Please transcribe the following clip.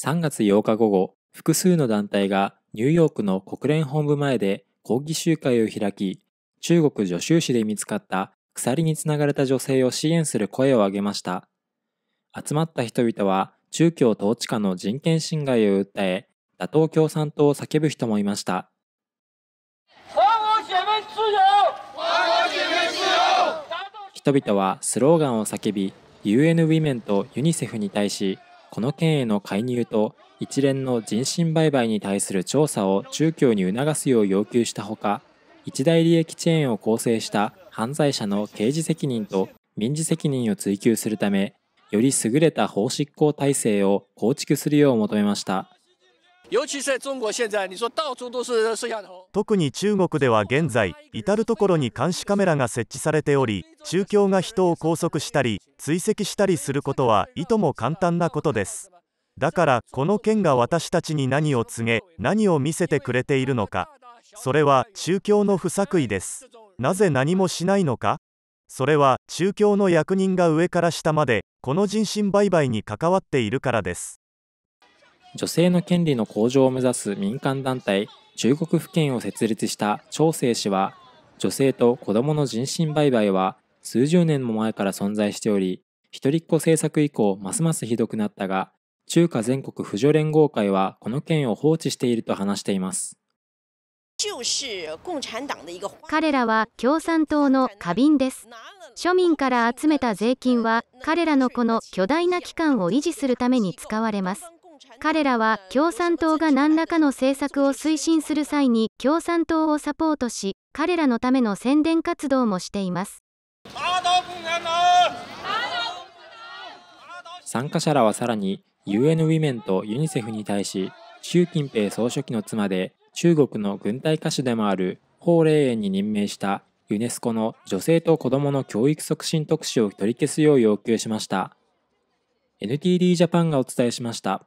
3月8日午後、複数の団体がニューヨークの国連本部前で抗議集会を開き、中国女州市で見つかった鎖につながれた女性を支援する声を上げました。集まった人々は中共統治下の人権侵害を訴え、打倒共産党を叫ぶ人もいました。人々はスローガンを叫び、UN ウィメンとユニセフに対し、この件への介入と一連の人身売買に対する調査を中共に促すよう要求したほか、一大利益チェーンを構成した犯罪者の刑事責任と民事責任を追及するため、より優れた法執行体制を構築するよう求めました。特に中国では現在至る所に監視カメラが設置されており中共が人を拘束したり追跡したりすることはいとも簡単なことです。だからこの件が私たちに何を告げ何を見せてくれているのか。それは中共の不作為です。なぜ何もしないのか？それは中共の役人が上から下までこの人身売買に関わっているからです。女性の権利の向上を目指す民間団体中国府県を設立した長生氏は女性と子どもの人身売買は数十年も前から存在しており一人っ子政策以降ますますひどくなったが中華全国婦女連合会はこの件を放置していると話しています。彼らは共産党の過敏です。庶民から集めた税金は彼らのこの巨大な機関を維持するために使われます。彼らは共産党が何らかの政策を推進する際に共産党をサポートし彼らのための宣伝活動もしています。参加者らはさらに UN ウィメンとユニセフに対し習近平総書記の妻で中国の軍隊歌手でもある法霊園に任命したユネスコの女性と子どもの教育促進特使を取り消すよう要求しました。NTD ジャパンがお伝えしました。